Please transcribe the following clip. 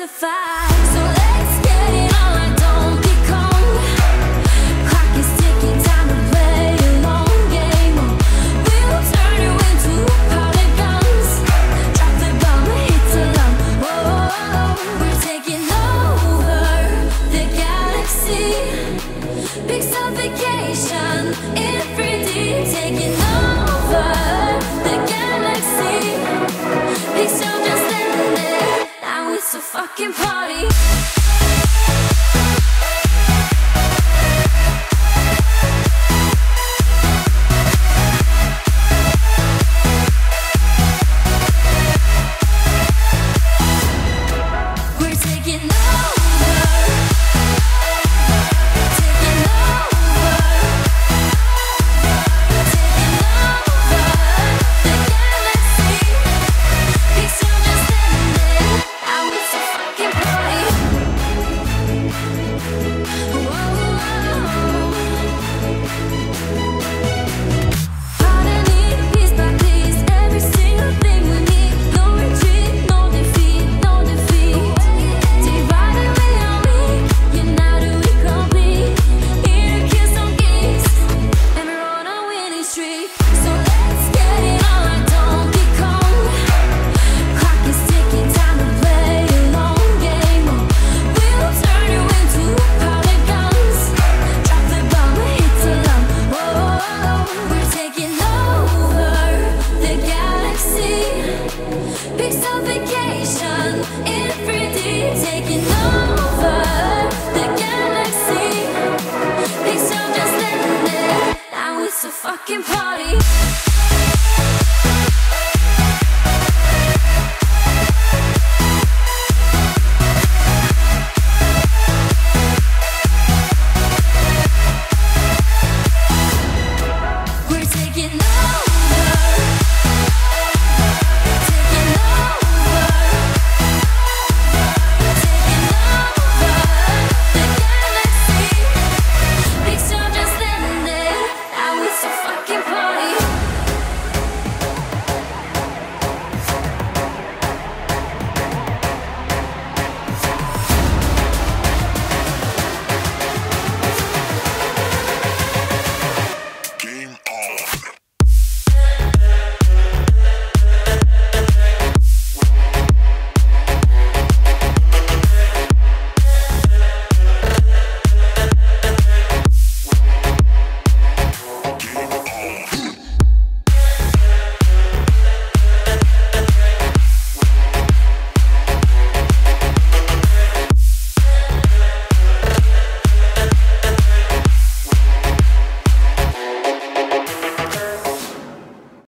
So let's get it on. like Donkey Kong. Clock is ticking, time to play a long game. We'll turn you into. Drop the bomb. Whoa, we're taking over the galaxy. Pixelification in 3D, taking over fucking party. you know.